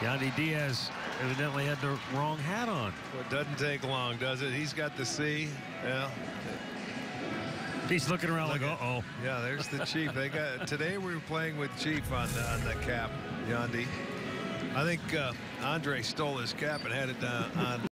Yandy Diaz evidently had the wrong hat on. Well, it doesn't take long, does it? He's got the C. Yeah. He's looking around like, uh-oh. Yeah, there's the Chief. They got today we were playing with Chief on the, on the cap, Yandy. I think uh, Andre stole his cap and had it uh, on